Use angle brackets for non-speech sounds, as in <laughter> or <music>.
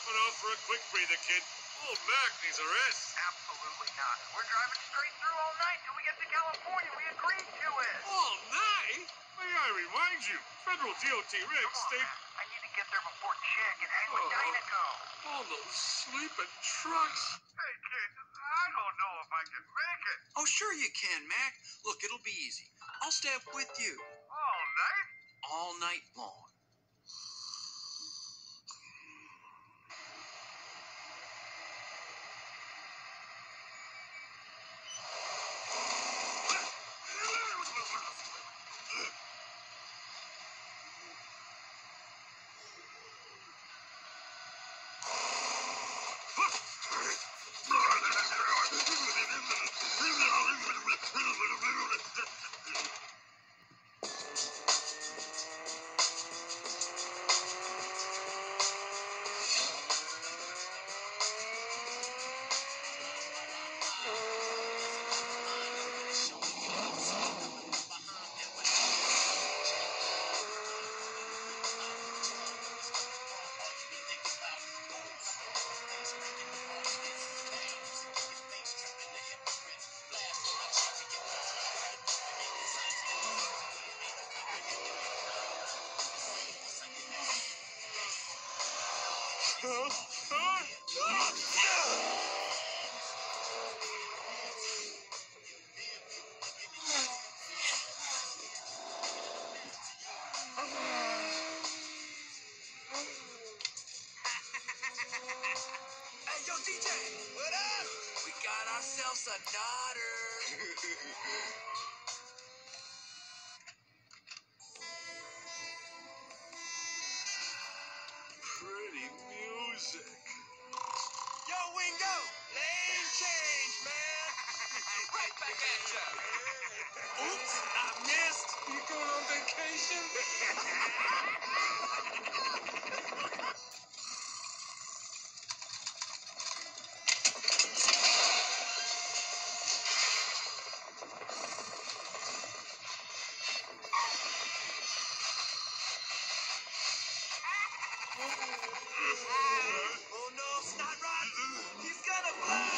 hopping off for a quick breather, kid. Old Mac needs a rest. Absolutely not. We're driving straight through all night till we get to California. We agreed to it. All night? May I remind you, federal DOT rigs Come on, stay... I need to get there before Chick and hang with Oh. Dinoco. All those sleeping trucks. Hey, kid, I don't know if I can make it. Oh, sure you can, Mac. Look, it'll be easy. I'll stay up with you DJ. What up? We got ourselves a daughter. Music. Yo, Wingo. Lane change, man. <laughs> right back at ya. oh no, it's not right. He's gonna blow.